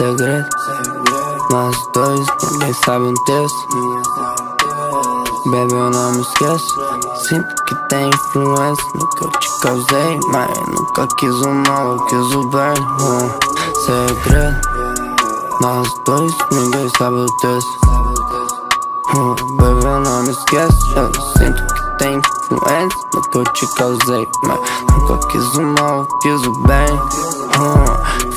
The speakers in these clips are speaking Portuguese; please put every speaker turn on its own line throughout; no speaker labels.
segredo. Nós dois, ninguém sabe um texto. Bebe, eu não me esqueço. Sinto que tem influência no que eu te causei. Mas nunca quis o mal, eu quis o bem. Um segredo. Nós dois, ninguém sabe o texto. Um, bebê, eu não me esqueço. Eu sinto que tem influência no que eu te causei. Mas nunca quis o mal, quis o bem.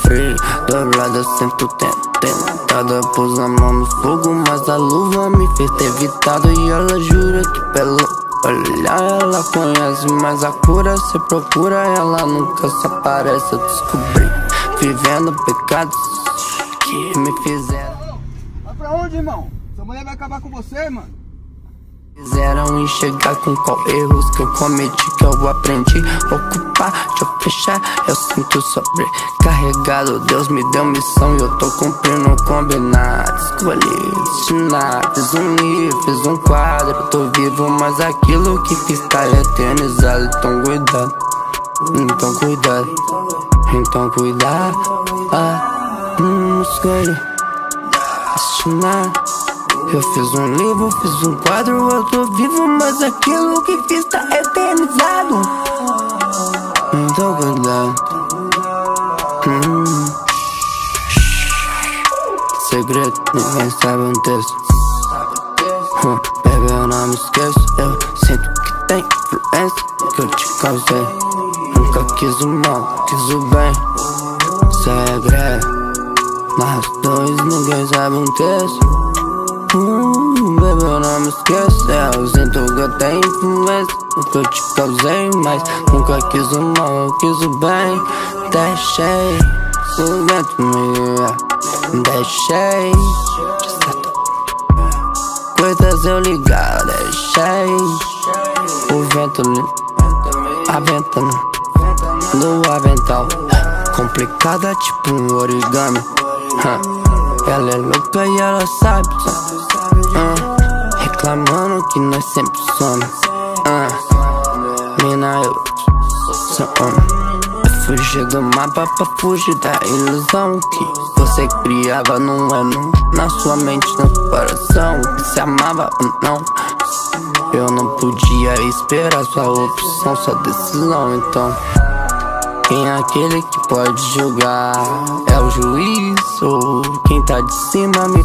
Free, dobrada, eu sinto tempo tentada Pus a mão no fogo, mas a luva me fez ter evitado. E ela jura que pelo olhar ela conhece Mas a cura se procura, ela nunca se aparece. Eu descobri, vivendo pecados que me fizeram.
Vai pra onde, irmão? Sua mulher vai acabar com você, mano
Fizeram enxergar com qual erros que eu cometi Que eu aprendi. Ocupar, eu fechar Eu sinto sobrecarregado. Deus me deu missão e eu tô cumprindo o combinado. Escolhi destinar, fiz um livro, fiz um quadro. Tô vivo, mas aquilo que fiz tá eternizado. Então cuidado, então cuidado Então cuidado, ah, hum, escolhi destinar eu fiz um livro, fiz um quadro, eu tô vivo, mas aquilo que fiz tá eternizado. Então cuidado. Hum. Segredo, ninguém sabe um texto. Hum, baby, eu não me esqueço. Eu sinto que tem influência que eu te causei. Nunca quis o mal, quis o bem. Segredo, nós dois, ninguém sabe um texto. Hum, eu não me esqueço é, Eu sinto que tenho influência No que eu te causei, mas nunca quis o mal, eu quis o bem. Deixei o vento me Deixei Coisas eu ligar, deixei. O vento aventando no avental. Complicada tipo um origami Ela é louca e ela sabe. Uh, Reclamando que nós sempre somos. Uh, Mina, eu sou homem. Fugir do mapa pra fugir da ilusão Que você criava não é não Na sua mente, no coração Que se amava ou não. Eu não podia esperar sua opção, sua decisão Então quem é aquele que pode julgar? É o juiz ou quem tá de cima me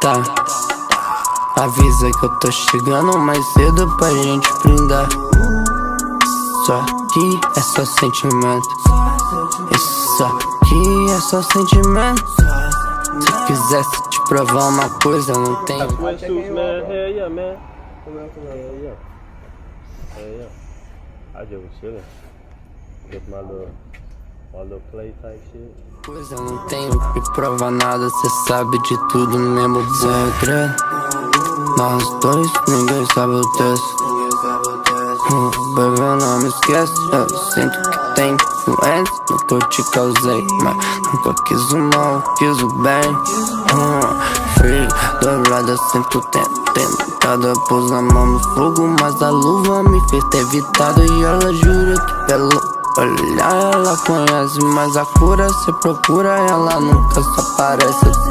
Tá. Avisa que eu tô chegando mais cedo pra gente brindar. Isso aqui é só sentimento. Isso aqui é só sentimento. Se quisesse te provar uma coisa, não tem
I just was chilling. With my little, my little play type shit.
Pois eu não tenho que provar nada, cê sabe de tudo mesmo segredo Nós dois, ninguém sabe o texto Hum, Baby, não me esqueço, eu sinto que tem influência no que eu te causei Mas nunca quis o mal, quis o bem hum, Free, dobrada, sinto tentada Pus a mão no fogo, mas a luva me fez ter evitado E ela jura que pelo olhar ela conhece Mas a cura se procura, ela nunca se aparece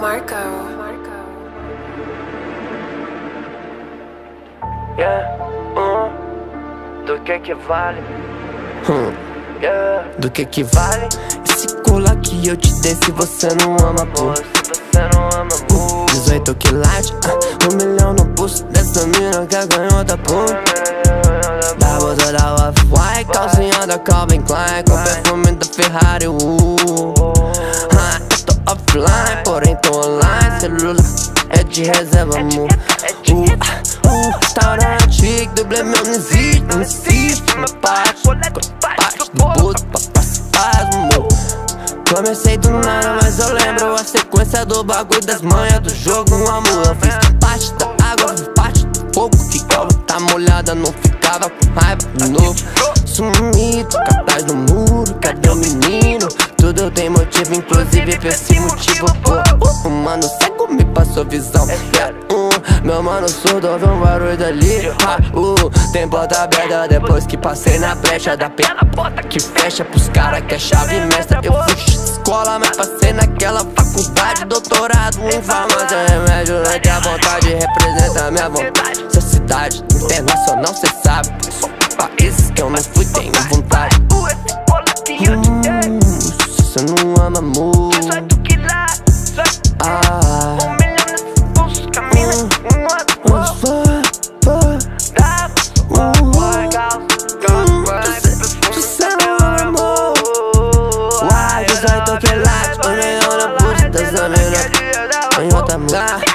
Marco.
Yeah, hum, do que que vale? Hum, yeah, do que que vale? Esse colar que eu te dei se você não ama, pô. Se você não ama, pô. 18 quilates, ah, um milhão no pulso dessa mina que ganhou da pô.
Da blusa da Off-White, calcinha da Calvin Klein Com perfume da Ferrari, uh tô offline, porém tô online Celular é de reserva, amor. Uh, ah, uh, restaurante, dublê meu não existe Não existe, meu parte. Parte do bolso pra passar, amor. Comecei do nada, mas eu lembro a sequência do bagulho das manhas do jogo, amor Eu fiz parte da água, fiz parte do fogo. Que calma tá molhada, não ficava com raiva de novo. Sumido, atrás do muro, cadê o menino? Tudo tem motivo, inclusive pra esse motivo, pô. O mano cego me passou visão. Yeah, uh, Meu mano surdo ouve um barulho dali. Uh, uh, Tem porta aberta depois que passei na brecha Da pena porta que fecha pros cara que é chave mestra. Eu fui de escola, mas passei naquela faculdade. Doutorado em farmácia, remédio Não tem a vontade, representa minha vontade Essa cidade internacional, cê sabe Só países que eu não fui, tenho vontade. Hum, se você não ama amor Ah. Hum, vai, vai. Se você não ama amor. Uai, 18 quilates, um milhão na puta da zona Em outra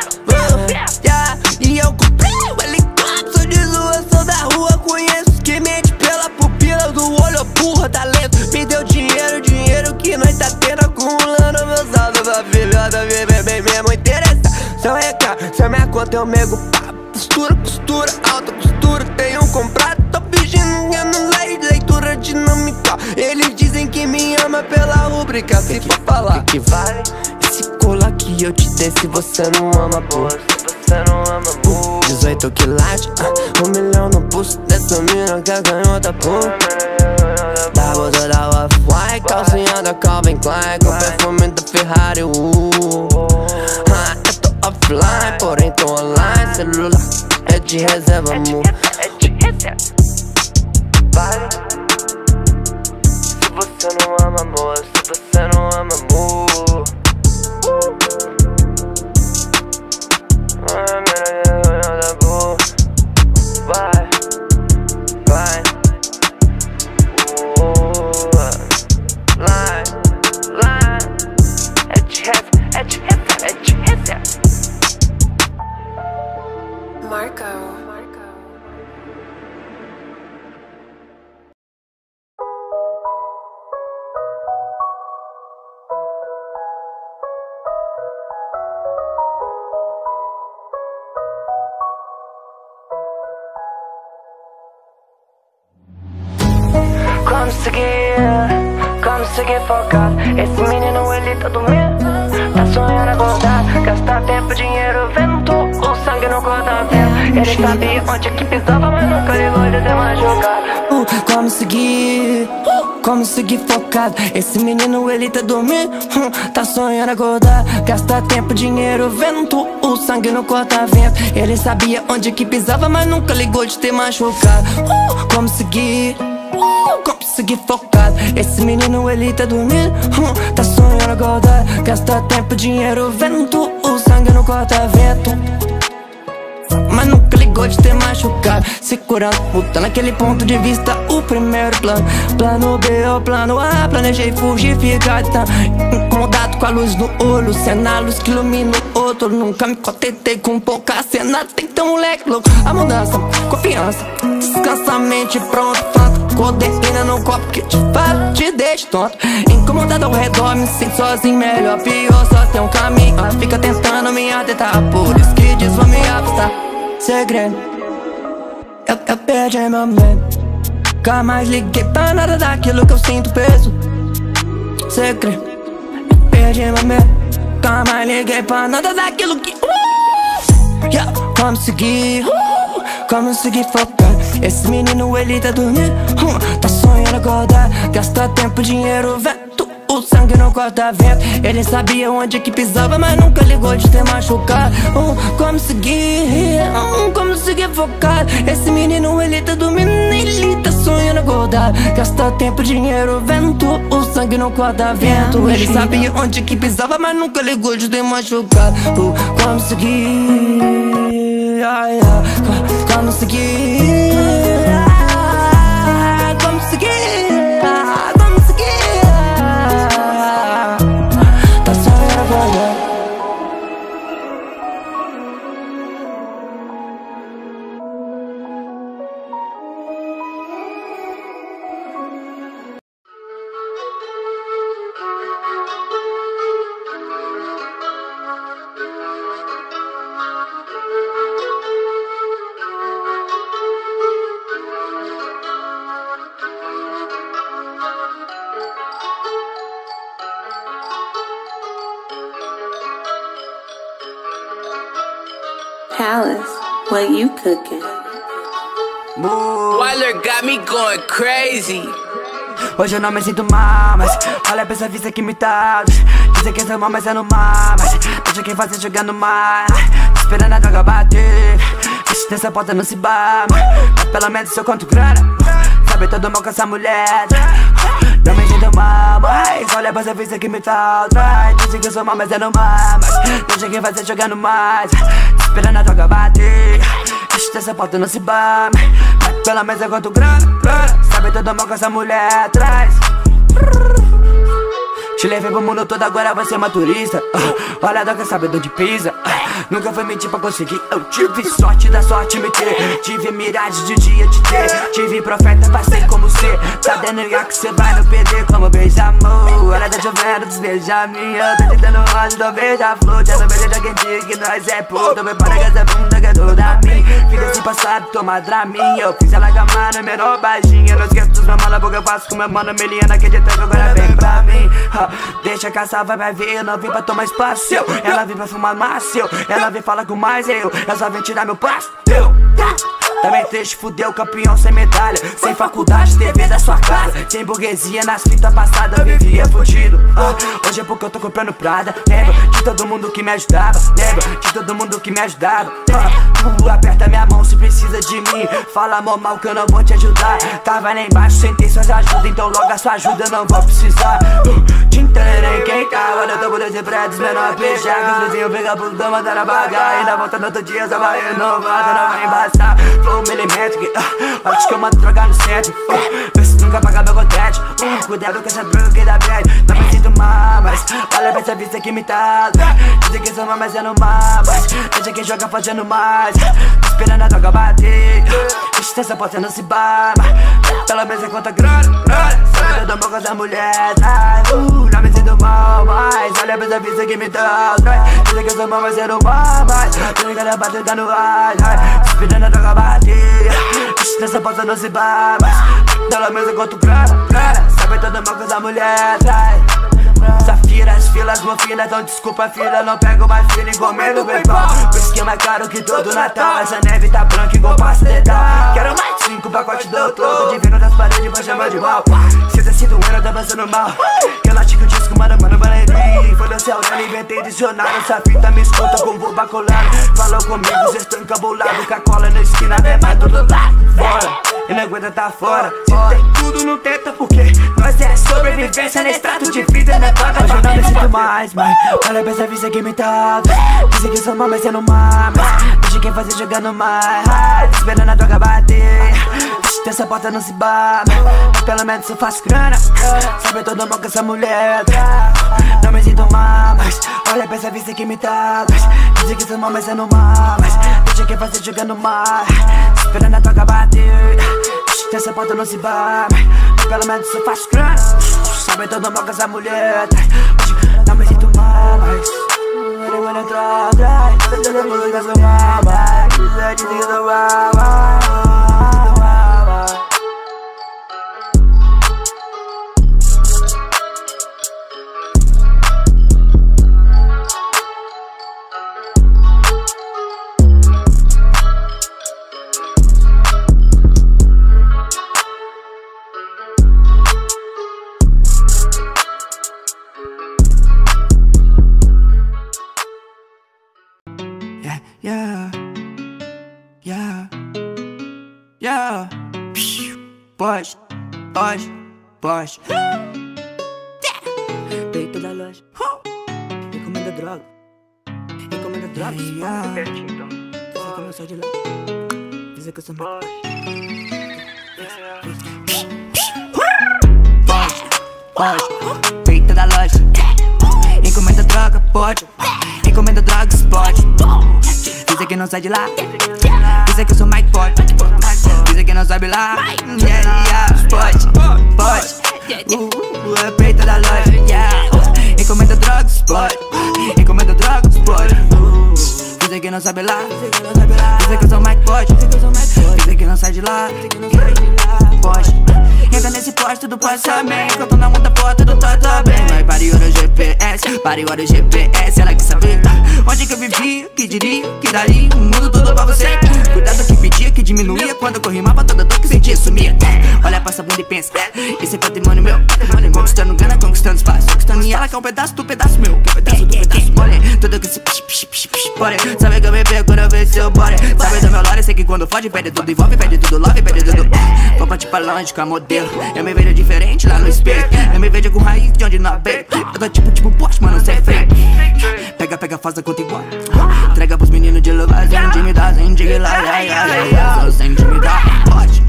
se minha conta eu mego pá Costura, costura, alta costura Tenho comprado, tô fingindo que eu não leio Leitura dinâmica. Eles dizem que me ama pela rúbrica Se for falar que vale Esse colar que eu te dei se você não ama, pô. Se você não ama, pô. 18 quilates, ah, um milhão no pulso. Dessa mina que ganhou da pô. Da blusa da Off-White, calcinha da Calvin Klein Com perfume da Ferrari, uh offline, porém tô online Celular é de reserva, amor. Vale Se você não ama, amor Se você não ama, amor consegui focar. Esse menino ele tá dormindo hum, Tá sonhando acordar. Gastar tempo, dinheiro, vento O sangue no corta-vento. Ele sabia onde que pisava Mas nunca ligou de ter machucado. Uh, Consegui Uh, consegui focar Esse menino ele tá dormindo hum, Tá sonhando acordar. Gasta tempo, dinheiro, vento O sangue no corta-vento. Mas nunca ligou de ter machucado Se curando, mudando aquele ponto de vista O primeiro plano Plano B ou plano A Planejei fugir, ficar tá Incomodado com a luz no olho. Cena, luz que ilumina o outro. Nunca me contentei com pouca cena. Tem um moleque louco. A mudança, confiança Descansa a mente, pronto, fanto Codeína no copo que te fala, te deixa tonto. Incomodado ao redor, me sinto sozinho Melhor, pior, só tem um caminho fica tentando me atentar. Por isso que diz, vou me afastar Segredo. Eu, eu perdi meu medo. Nunca mais liguei pra nada daquilo que eu sinto peso. Segredo. Eu perdi meu medo. Nunca mais liguei pra nada daquilo que uh, yeah, Consegui uh, Consegui focar Esse menino ele tá dormindo uh, Tá sonhando acordar Gasta tempo, dinheiro, vento sangue no corta-vento Ele sabia onde que pisava Mas nunca ligou de ter machucado. Uh, Consegui, uh, consegui focar Esse menino ele tá dormindo Ele tá sonhando acordar Gasta tempo, dinheiro, vento O sangue no corta-vento Ele sabia onde que pisava Mas nunca ligou de ter machucado. Uh, Consegui, yeah, yeah. Consegui
Palace, you cooking?
Weiler got me going crazy.
Hoje eu não me sinto mal, mas olha pra essa vista que me tá. Dizem que eu sou mal, mas é no mar Mas deixa quem fazer jogando mais Esperando a droga bater. Vixe, nessa porta não se bama. Mas pelo menos eu conto grana. Sabe todo mal com essa mulher. Não me sinto mal, olha pra essa vista que me tá Dizem que eu sou mal, mas é no mar Mas deixa quem fazer jogando mais. Esperando a droga bater. Vixe, nessa porta não se bama Mas pelo menos eu conto grana, grana Sabe todo mal com essa mulher atrás te levei pro mundo todo, agora você é uma turista. Uh, Olha a doca, sabe de pisa. Uh, Nunca foi mentir pra conseguir Eu tive sorte da sorte me ter Tive miragem de dia de ter Tive profeta, passei como ser Tá já que cê vai no PD como beija-amor Olha tá chovendo, desbeija minha Eu tô tentando ódio, tô beija-flor Já não vejo de alguém diga que nós é puto Me para que essa bunda que é toda minha Fica assim passado, toma Dramin Eu fiz ela gamar no menor baixinha Não esqueço dos meus mano, porque eu faço com meu mano Miliana que de agora vem pra mim uh, Deixa salva vai ver, eu não vim pra tomar espaço. Ela vem pra fumar macio, ela vem falar com mais eu Ela só vem tirar meu passo, eu também triste, fudeu, campeão sem medalha. Sem faculdade, TV da sua casa. Sem burguesia, nas fitas passadas eu vivia fudido. Uh, Hoje é porque eu tô comprando Prada Lembra de todo mundo que me ajudava Lembra de todo mundo que me ajudava uh, Aperta minha mão se precisa de mim. Fala mal mal que eu não vou te ajudar. Tava lá embaixo sem ter suas ajudas Então logo a sua ajuda eu não vou precisar. uh, Te entendem quem tá Olha eu tô com dois prédios, menor peixe? Os vizinhos pegam pro dama, dar a bagar Ainda volta no outro dia, só vai renovar Não vai embaçar. Flow milimétrico uh, Acho que eu mando droga no centro. Uh, nunca paga meu contrato uh, Cuidado com essa droga que dá bad. Não me sinto mal, mas olha pra essa vista que me tá Dizem que sou mal, mas é no mar Mas deixa quem joga fazendo mais. Tô esperando a droga bater. Essa porta não se baba Pelo menos é conta grana, eu dou mal com essa mulher uh, Não me sinto mal, mas olha pra essa vista que me tá Dizem que eu sou mal, mas é no mar Mas tô ligado a bater, tá no ar Esperando a droga bater. Nessa porta não se baba Pelo menos eu conto grana, grana Sabe todo mal com essa mulher traz. Safiras, filas, morfina Então desculpa filha, não pego mais filho Encomendo bem pau. Por isso que é mais caro que todo Natal. Essa neve tá branca igual pasta dental Quero mais cinco pacotes do todo Divino das paredes, vou chamar de mal Cê tá se doendo, tá passando mal que o disco, mano, mano, baleirinho Foda-se a inventei dicionário Essa fita me escuta com voo bacolado Falou comigo, cês tão encabulado Com a cola na esquina, vem mais tudo lá fora. E não aguenta tá fora. Se tem tudo, não tenta porque Nós é sobrevivência, nesse trato de vida, né? Hoje eu não me sinto mais, mãe. Olha pra essa vista que me tá Dizem que eu sou mal, mas é no mar Mas deixa quem fazer jogando mais. Esperando a droga bater Essa porta não se baba Pelo menos eu faço grana. Sabe todo mal com essa mulher Não me sinto mal, mas Olha pra essa vista que me tá Dizem que eu sou mal, mas no mar Mas deixa quem fazer jogando mais Esperando a bater. Vixe, essa porta não se baba Pelo menos eu faço grana. Sabe todo mal com essa mulher não me sinto mal, mas atrás Todo mundo que eu sou mal, mas Dizem que eu sou mal, mal, mal, pode. Peito da loja. Recomenda droga. Recomenda droga. Yeah, yeah. Você começou de lá. Dizer que eu sou mal. Pode, pode. Peito da loja. Encomenda droga, pode. Encomenda droga, explode. Dizem que não sai de lá. Dizem que eu sou Mike Pode. Dizem que não sabe lá. Yeah, yeah, pode, pode. Uh, é peito da loja. Yeah. Encomenda droga, explode. Encomenda droga, explode. Uh, Dizem que não sabe lá. Dizer que eu sou Mike Pode. Dizer que não sai de lá. Pode. Entra nesse poste, tudo pode saber. Que eu tô na muita foto, tudo tá, tá bem. Vai para o GPS, para o GPS. Ela que saber onde que eu vivia, que diria, que daria. O mundo todo pra você. Cuidado que pedia, que diminuía. Quando eu corri mapa, toda dor que sentia sumia. Olha pra essa bunda e pensa: Esse é patrimônio meu. Conquistando grana, conquistando espaço. Conquistando ela que é um pedaço do pedaço meu. Que é um pedaço do pedaço, bora. Tudo que se psh, psh, psh, psh, bora. Sabe que eu me pego quando eu vejo seu bora. Sabe do meu lore, sei que quando fode, perde tudo. Envolve, perde tudo, love, perde tudo. Vou partir pra longe com a modelo. Eu me vejo diferente lá no espelho. Eu me vejo com raiz de onde não veio. Eu tô tipo, tipo, Porsche, mano, cê é feio. Pega, pega, faz a conta igual. Entrega pros meninos de luva, sem intimidar, sem ai, ai, Sem intimidar, pode,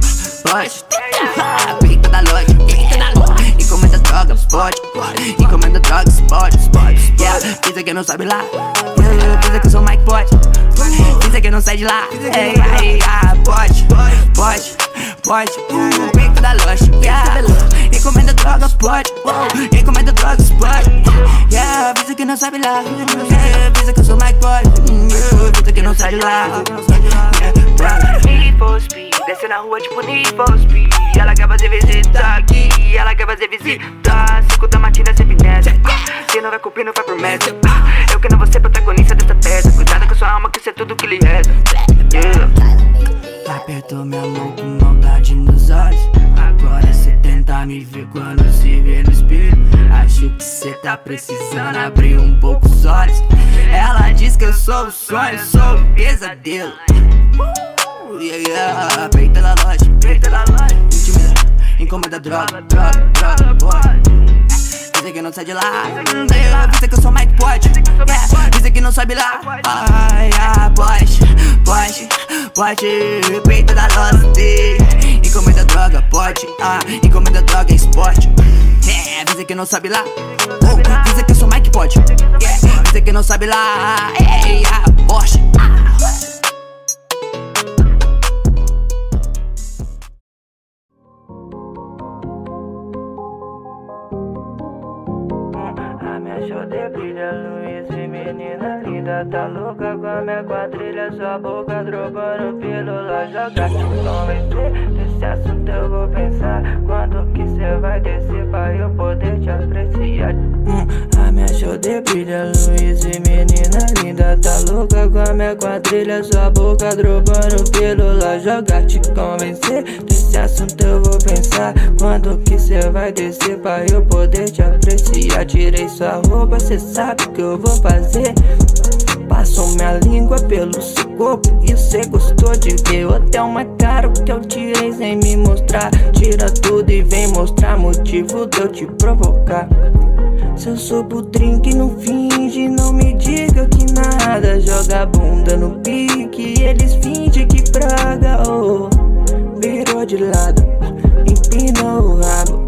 pode. Pode. Encomenda drogas, pode, pode. Yeah, pensa que não sabe lá. Pensa que eu sou Mike, pode. Pensa que não sai de lá. Ei, ai, ai, pode, pode, pode. Peita da loja, yeah. Encomenda drogas, pode. Encomenda drogas, pode. Yeah, pensa que não sabe lá. Pensa que eu sou Mike, pode. Pensa que não sai de lá. Yeah,
Need for speed, desce na rua tipo Need for speed. Ela quer fazer visita aqui, ela quer fazer visita Cinco da matina sempre nessa Se não vai cumprir, não vai promessa. Eu que não vou ser protagonista dessa peça. Cuidado com sua alma que isso é tudo que lhe resta yeah.
Apertou minha mão com maldade nos olhos. Agora cê tenta me ver quando se vê no espelho. Acho que cê tá precisando abrir um pouco os olhos. Ela diz que eu sou o sonho, sou o pesadelo yeah, yeah. Peita loja, peita da loja. Intimida, encomenda droga, droga, droga, boy. Dizer que não sai de lá. Dizer que eu sou Mike Pode. Yeah. Dizer que não sabe lá. Ai, ai, pode, pode, pode. Peita da loja Encomenda droga, pode. Ah, Encomenda droga esporte. Yeah. Dizer que não sabe lá. Oh, Dizer que eu sou Mike Pode. Yeah. Dizer que não sabe lá. Ei, ah, Porsche
A linda Tá louca com a minha quadrilha, sua boca dropando pílula Joga te convencer, nesse assunto eu vou pensar Quando que cê vai descer pra eu poder te apreciar
Hum, A minha shoulder brilha, luz e menina linda Tá louca com a minha quadrilha Sua boca dropando pílula Jogar te convencer Desse assunto eu vou pensar Quando que cê vai descer pra eu poder te apreciar. Tirei sua roupa, cê sabe o que eu vou fazer. Passou minha língua pelo seu corpo E cê gostou de ver. Hotel mais caro que eu tirei sem me mostrar. Tira tudo e vem mostrar motivo de eu te provocar se eu sou drink, não finge, não me diga que nada. Joga a bunda no pique, eles fingem que praga. Oh. Virou de lado, empinou o rabo.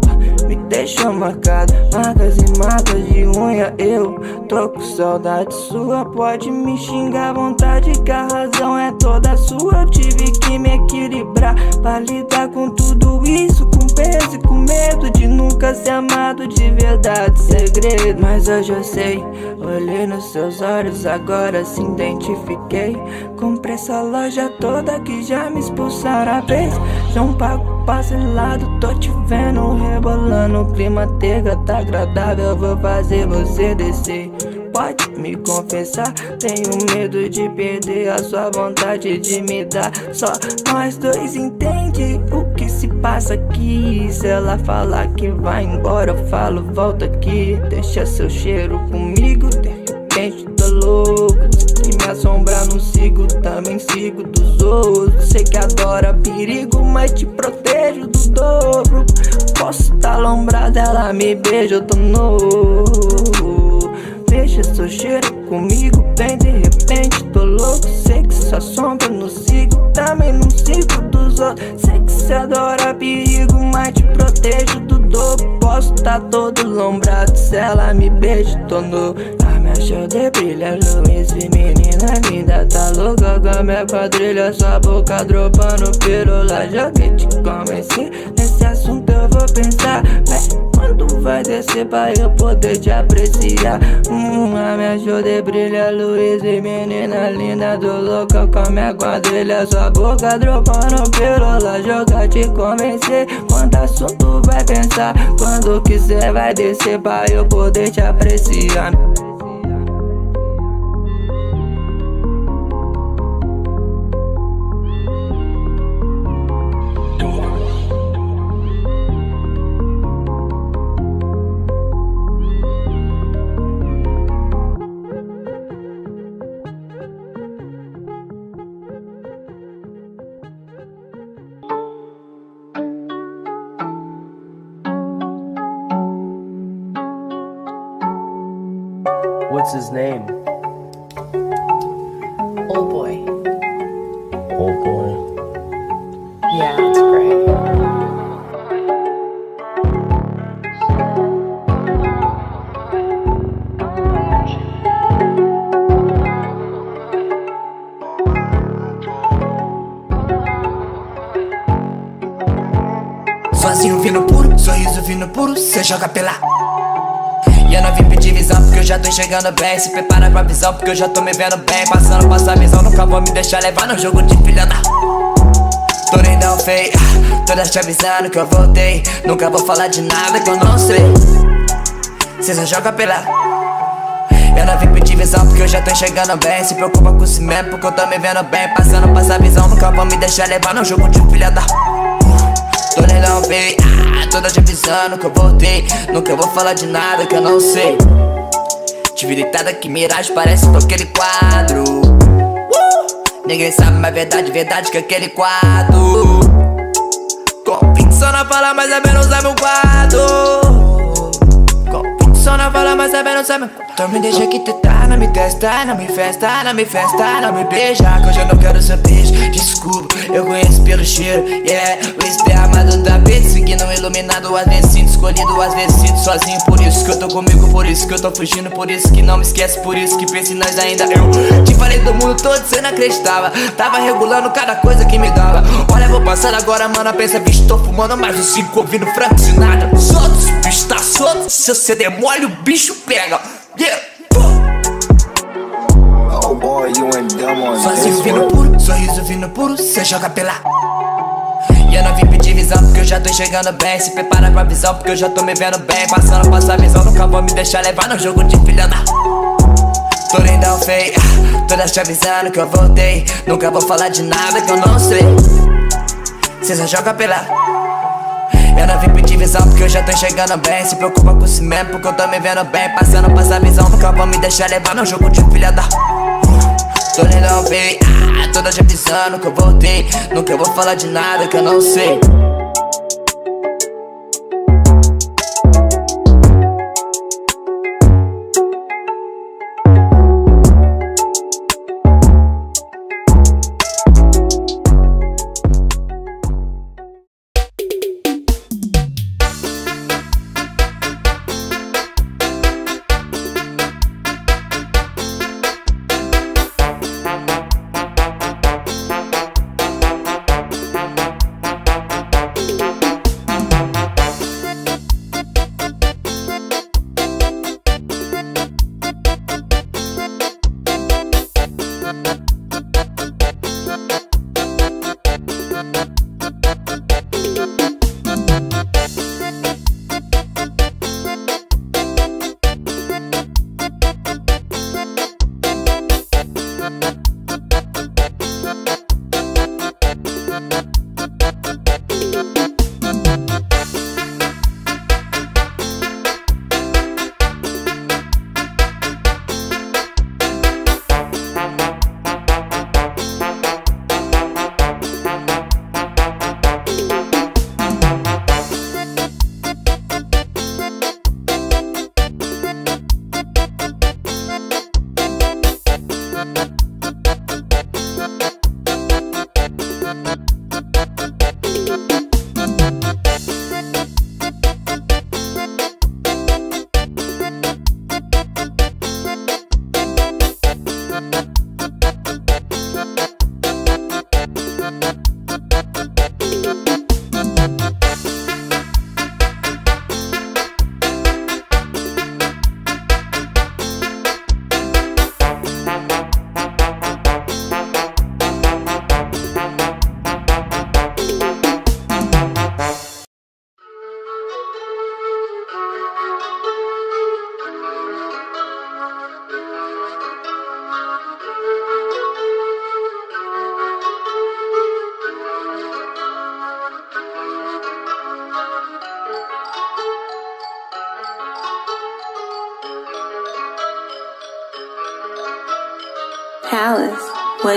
Me deixou marcado Marcas e marcas de unha. Eu tô com saudade sua Pode me xingar à vontade Que a razão é toda sua. Eu tive que me equilibrar Pra lidar com tudo isso peso e com medo De nunca ser amado de verdade Segredo, mas hoje eu sei Olhei nos seus olhos Agora se identifiquei. Comprei essa loja toda Que já me expulsaram a vez. Não pago parcelado Tô te vendo rebolando. O clima tega tá agradável, vou fazer você descer. Pode me confessar, tenho medo de perder a sua vontade de me dar. Só nós dois entende o que se passa aqui. Se ela falar que vai embora, eu falo, volta aqui. Deixa seu cheiro comigo, de repente tô louco. Me assombrar, não sigo, também sigo dos outros. Sei que adora perigo, mas te protejo do dobro. Posso tá lombrada, ela me beija, eu tô novo Deixa seu cheiro comigo, bem de repente tô louco Sei que sua sombra não sigo, também não sigo dos outros. Sei que cê adora perigo, mas te protejo do dobro Posso tá todo lombrado, se ela me beija, tô novo A minha shoulder brilha, luz e menina linda Tá louca com a minha quadrilha, sua boca dropando pílula Joguei te convenci, nesse assunto eu vou pensar Mas quando vai descer pra eu poder te apreciar? Hum, a minha
menina show de brilha Luiz e menina linda do louca com minha quadrilha. Sua boca dropando pelo lá jogar te convencer. Quanto assunto vai pensar Quando quiser vai descer pra eu poder te apreciar
Sozinho vindo puro, sorriso vindo puro, cê joga pela. E eu não vim pedir visão porque eu já tô enxergando bem. Se prepara pra visão porque eu já tô me vendo bem. Passando, passa a visão, nunca vou me deixar levar no jogo de filha da. Lindão feio, todas te avisando que eu voltei. Nunca vou falar de nada que eu não sei. Cê só joga pela. Eu não vim pedir visão porque eu já tô enxergando bem. Se preocupa com si mesmo porque eu tô me vendo bem. Passando, passa a visão, nunca vou me deixar levar no jogo de filha da. Tô lindão feio, toda te avisando que eu voltei. Nunca vou falar de nada que eu não sei. Tive deitada que miragem parece com aquele quadro. Uh! Ninguém sabe, mas verdade, verdade que aquele quadro. Convicção na fala, mas é menos é meu quadro. Convicção na fala, mas é menos é meu Então me deixa que tentar, não me testa, não me festa, não me festa, não me beija. Que eu não quero ser beijo. Desculpa, eu conheço pelo cheiro. Yeah, o esperma do tapete, seguindo um iluminado. Às vezes sinto escolhido, às vezes sinto sozinho. Por isso que eu tô comigo, por isso que eu tô fugindo. Por isso que não me esquece, por isso que pensa em nós ainda. Eu te falei do mundo todo, cê não acreditava. Tava regulando cada coisa que me dava. Olha, vou passar agora, mano. Pensa, bicho, tô fumando mais um cinco ouvindo Frank Sinatra. Solto, o tá solto. Se você demole, o bicho pega. Yeah.
Oh boy, you ain't dumb on
Sozinho
this
vindo
one.
puro, sorriso vindo puro, cê joga pela. E eu não vim pedir visão porque eu já tô enxergando bem. Se prepara pra visão porque eu já tô me vendo bem. Passando, passa a visão, nunca vou me deixar levar no jogo de filha da. Tô lindão feio, todas te avisando que eu voltei. Nunca vou falar de nada que eu não sei. Cê só joga pela. Eu não vim pedir visão porque eu já tô enxergando bem. Se preocupa com si mesmo porque eu tô me vendo bem. Passando, passa a visão, nunca vou me deixar levar no jogo de filha da. Tô lindão feio, todas te avisando que eu voltei. Nunca vou falar de nada que eu não sei.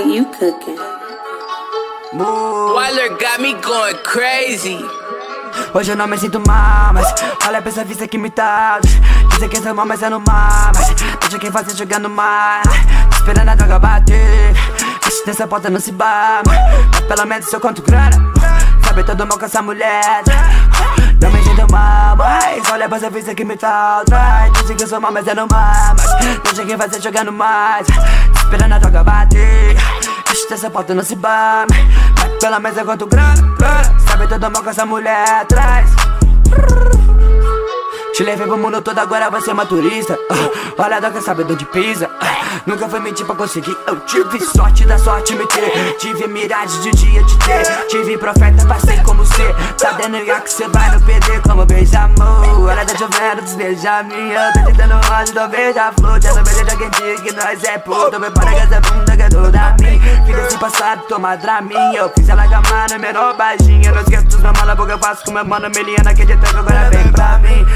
You cooking?
Weiler got me going crazy.
Hoje eu não me sinto mal, mas olha pra essa vista que me tá. Dizem que sou mal, mas é no mar Mas deixa quem fazer jogando mais Esperando a droga bater Vixe, nessa porta não se bama. Mas pelo menos eu conto grana. Sabe todo mal com essa mulher Não me sinto mal, mas olha pra essa vista que me tá Dizem que sou mal, mas é no mar Mas deixa quem fazer jogando mais. Esperando a droga bater. Vixe, nessa porta não se bama Mas pelo menos eu conto grana, Sabe todo mal com essa mulher atrás te levei pro mundo todo, agora você é uma turista. Uh, Olha a doca, sabe de pisa uh, Nunca foi mentir pra conseguir. Eu tive sorte da sorte me ter. Tive miragem de dia te ter. Tive profeta, passei como ser. Tá já que cê vai no PD como beija-amor. Olha tá chovendo, desbeija minha. Tô tentando rosa, então beija-flor Já não beija de alguém diga que nós é puto. Me para que essa bunda que é toda minha Fica assim passado, toma Dramin Eu fiz ela gamar no menor baixinha. Não esqueço dos mala porque eu faço com meu mano Meliana que de tanto agora vem pra mim.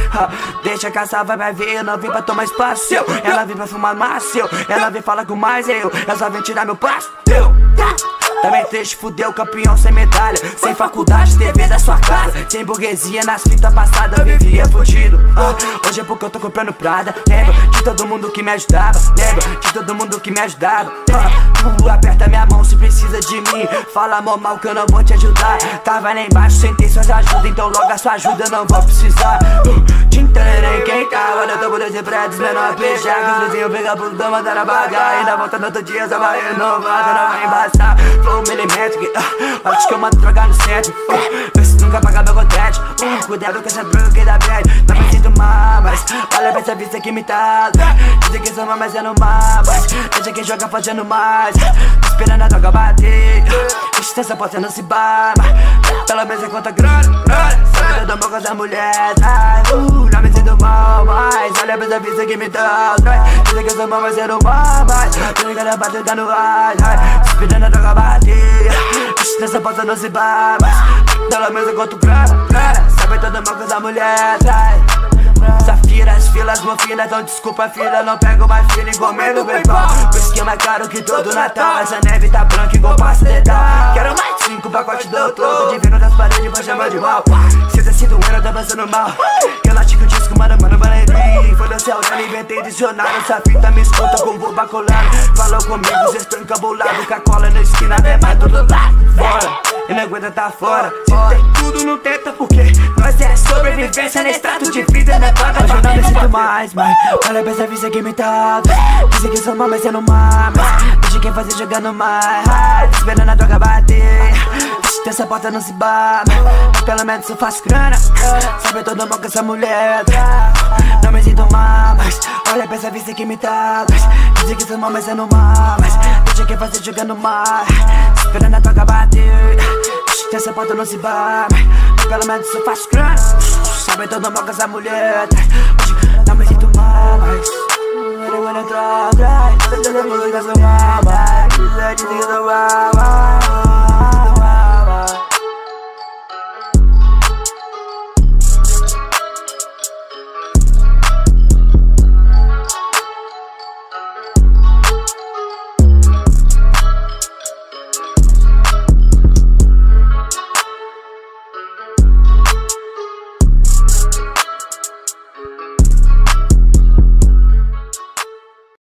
Deixa que essa vai ver, eu não vim pra tomar espaço. Eu. Ela vem pra fumar macio, ela vem falar com mais eu. Ela só vem tirar meu passo, eu também triste, fudeu, campeão sem medalha. Sem faculdade, TV da sua casa. Sem burguesia, nas fitas passadas eu vivia fugido uh, Hoje é porque eu tô comprando Prada Lembro de todo mundo que me ajudava Lembro de todo mundo que me ajudava uh, Aperta minha mão se precisa de mim. Fala mal mal que eu não vou te ajudar. Tava lá embaixo sem ter suas ajudas Então logo a sua ajuda eu não vou precisar. Uh, Te entender quem tava no topo dos prédios Menor peixe, que os vizinhos pegam pro dama, mandando pagar Ainda voltando outro dia, só vai renovar, não vai embaçar flow milimétrico uh, Acho que eu mato droga no centro uh, Vê se nunca paga meu contrato uh, Cuidado com essa droga que dá bad. Não me sinto mal, mas olha pra essa vista que me tá Dizem que sou mas é no mar Mas deixa quem joga fazendo mais Tô esperando a droga bater Vixe, essa porta não se baba Pelo menos enquanto a grana, Sabe eu dou mal com essa mulher uh, Não me sinto mal, mas olha pra essa vista que me tá Dizem que sou mal, mas é no mar Mas tô ligado a bater dando ar Esperando a droga bater Vixe, nessa porta não se baba. Pelo menos enquanto grana, grana Sabe todo mal com essa mulher traz Safiras, filas, morfina Então desculpa filha, não pego mais filha Encomendo bem pau O esquema é caro que todo Natal. Essa neve tá branca igual pasta dedal Quero mais cinco pacotes do troco Divino das paredes, vou chamar de mal. Cê tá se doendo, tá passando mal. Relaxa o disco, mano, mano, vai Foda-se a olhando, inventei dicionário. Essa fita me escuta com boba colada Falou comigo, cê estão encabulados. Com a cola na esquina, é mais tudo lá fora. E não aguenta tá fora. Se tem tudo, não tenta porque Nós é sobrevivência, no extrato de vida, né? Hoje eu não sinto mais, mas Olha pra essa vista que me tá. Dizem que sou mal, mas é mar Mas deixa quem fazer jogando mais. Esperando a droga essa porta não se Mas pelo menos eu faço grana Sabe todo mal com essa mulher Não me sinto mal, mas Olha pra essa vista que me tá Dizem que sou mal, mas é no mar Mas deixa quem fazer jogando mais Esperando a bater Vixe, essa porta não se Mas pelo menos eu faço grana Sabe todo mal com essa mulher não me sinto mal, mas Eu vou entrar atrás Todo mundo que eu sou mal, mas Dizem que eu sou mal,